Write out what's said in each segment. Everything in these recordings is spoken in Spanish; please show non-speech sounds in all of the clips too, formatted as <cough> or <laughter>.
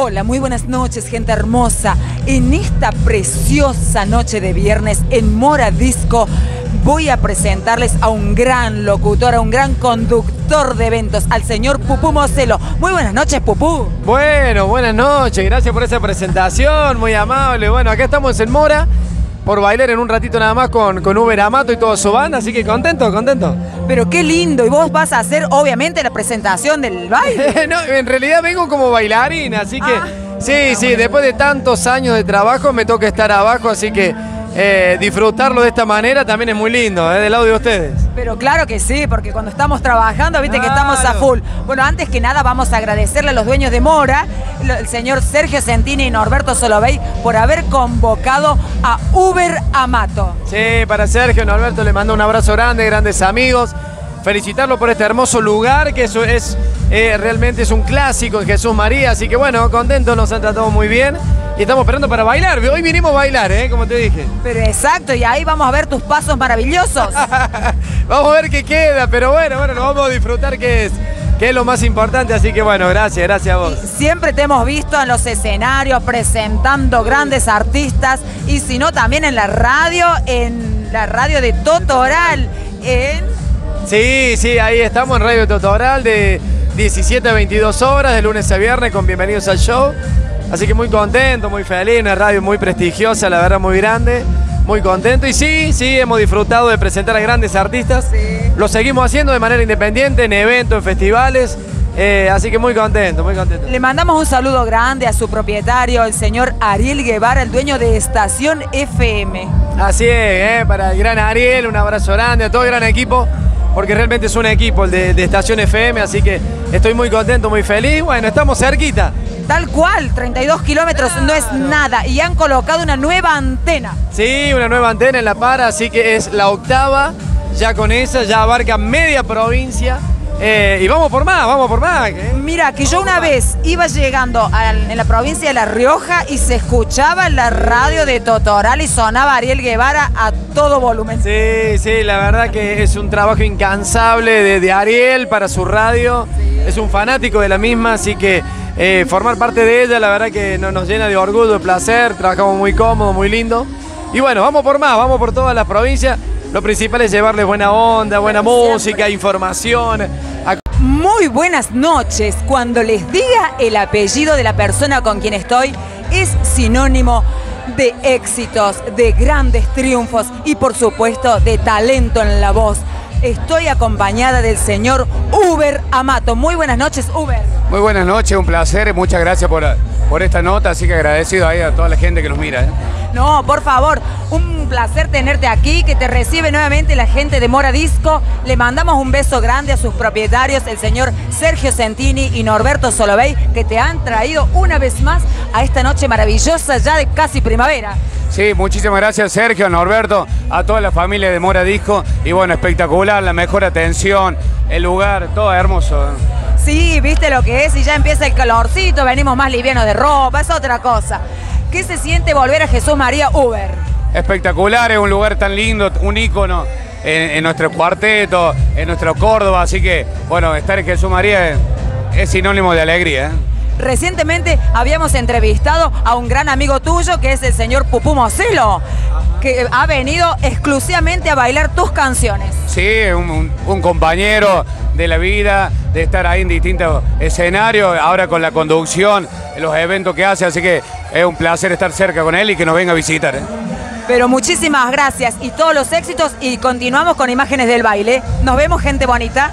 Hola, muy buenas noches, gente hermosa. En esta preciosa noche de viernes en Mora Disco voy a presentarles a un gran locutor, a un gran conductor de eventos, al señor Pupú Mocelo. Muy buenas noches, Pupú. Bueno, buenas noches, gracias por esa presentación, muy amable. Bueno, acá estamos en Mora por bailar en un ratito nada más con, con Uber Amato y toda su banda, así que contento, contento. Pero qué lindo, y vos vas a hacer obviamente la presentación del baile. <laughs> no, en realidad vengo como bailarín, así que Ah. sí, sí, después de tantos años de trabajo me toca estar abajo, así que eh, disfrutarlo de esta manera también es muy lindo, eh, del lado de ustedes. Pero claro que sí, porque cuando estamos trabajando, viste que estamos a full. Bueno, antes que nada vamos a agradecerle a los dueños de Mora, el señor Sergio Centini y Norberto Solovey, por haber convocado a Uber Amato. Sí, para Sergio Norberto le mando un abrazo grande, grandes amigos. Felicitarlo por este hermoso lugar, que eso es eh, realmente es un clásico en Jesús María. Así que bueno, contentos, nos han tratado muy bien. Y estamos esperando para bailar. Hoy vinimos a bailar, ¿eh? como te dije. Pero exacto, y ahí vamos a ver tus pasos maravillosos. <laughs> vamos a ver qué queda, pero bueno, bueno, lo vamos a disfrutar, que es, que es lo más importante. Así que bueno, gracias, gracias a vos. Siempre te hemos visto en los escenarios presentando grandes artistas y si no también en la radio, en la radio de Totoral, en Sí, sí, ahí estamos en Radio Totoral de 17 a 22 horas, de lunes a viernes, con bienvenidos al show. Así que muy contento, muy feliz, una radio muy prestigiosa, la verdad muy grande, muy contento. Y sí, sí, hemos disfrutado de presentar a grandes artistas. Sí. Lo seguimos haciendo de manera independiente, en eventos, en festivales. eh, así que muy contento, muy contento. Le mandamos un saludo grande a su propietario, el señor Ariel Guevara, el dueño de Estación FM. Así es, eh, para el gran Ariel, un abrazo grande a todo el gran equipo, porque realmente es un equipo el de, de Estación FM, así que estoy muy contento, muy feliz. Bueno, estamos cerquita. Tal cual, 32 kilómetros no es nada y han colocado una nueva antena. Sí, una nueva antena en La Para, así que es la octava. Ya con esa ya abarca media provincia. Eh, y vamos por más, vamos por más. ¿eh? Mira, que yo una vez iba llegando en la provincia de La Rioja y se escuchaba en la radio de Totoral y sonaba Ariel Guevara a todo volumen. Sí, sí, la verdad que es un trabajo incansable de, de Ariel para su radio. Es un fanático de la misma, así que eh, formar parte de ella, la verdad que no- nos llena de orgullo, de placer. Trabajamos muy cómodo, muy lindo. Y bueno, vamos por más, vamos por todas las provincias. Lo principal es llevarles buena onda, buena música, información. Muy buenas noches. Cuando les diga el apellido de la persona con quien estoy, es sinónimo de éxitos, de grandes triunfos y por supuesto de talento en la voz. Estoy acompañada del señor Uber Amato. Muy buenas noches, Uber. Muy buenas noches, un placer, muchas gracias por, por esta nota, así que agradecido ahí a toda la gente que nos mira. ¿eh? No, por favor, un placer tenerte aquí, que te recibe nuevamente la gente de Mora Disco. Le mandamos un beso grande a sus propietarios, el señor Sergio Centini y Norberto Solovey, que te han traído una vez más a esta noche maravillosa ya de casi primavera. Sí, muchísimas gracias Sergio, Norberto, a toda la familia de Mora Disco y bueno, espectacular, la mejor atención, el lugar, todo hermoso. Sí, viste lo que es y ya empieza el calorcito, venimos más livianos de ropa, es otra cosa. ¿Qué se siente volver a Jesús María Uber? Espectacular, es un lugar tan lindo, un ícono en, en nuestro cuarteto, en nuestro Córdoba, así que bueno, estar en Jesús María es, es sinónimo de alegría. ¿eh? Recientemente habíamos entrevistado a un gran amigo tuyo que es el señor Pupú Mocelo, que ha venido exclusivamente a bailar tus canciones. Sí, un, un- un compañero de la vida, de estar ahí en distintos escenarios, ahora con la conducción, los eventos que hace, así que es un placer estar cerca con él y que nos venga a visitar. ¿eh? Pero muchísimas gracias y todos los éxitos y continuamos con imágenes del baile. Nos vemos gente bonita.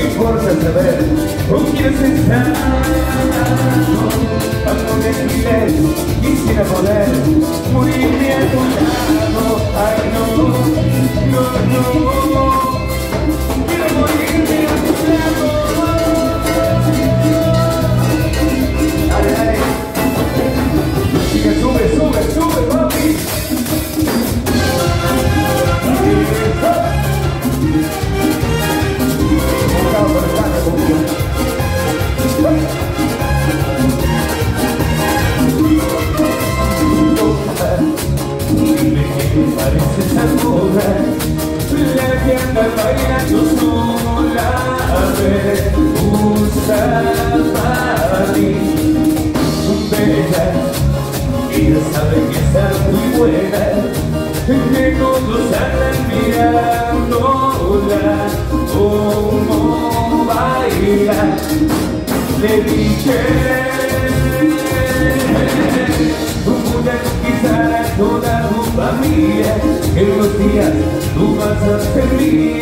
forza saber con quién estás Algo de alquiler quisiera poder morirme a tu lado Ay no, no, no, quiero morirme a tu tú vas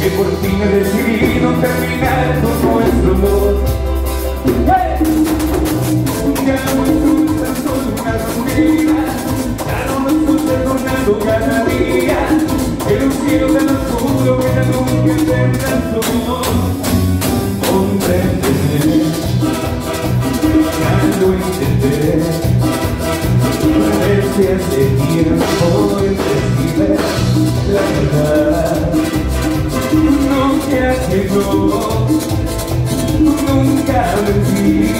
Que por fin he decidido terminar con nuestro amor. Ya no me gusta solo una rutina Ya no me gusta tornando cada día Que un cielo tan oscuro que ya nunca tendrás tu Compréndeme Ya lo intenté Ver si hace Llegó Nunca mentí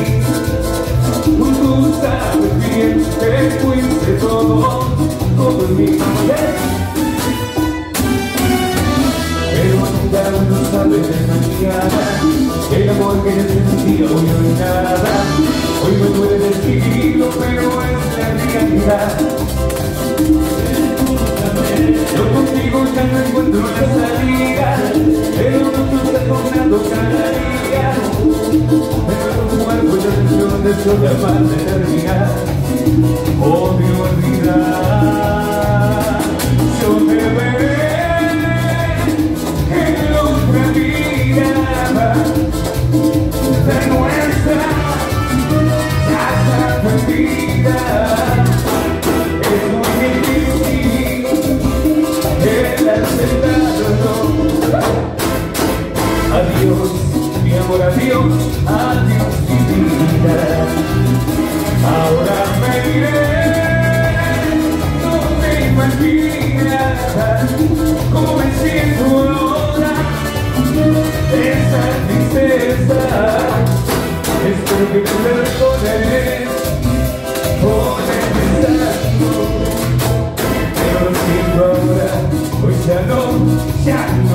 Tú sabes bien que fuiste todo, todo en mí Pero nunca uno sabe de mañana El amor que necesitía hoy no es nada Hoy me duele decidirlo, pero es la realidad Yo contigo deseo de amar de terminar O de Pero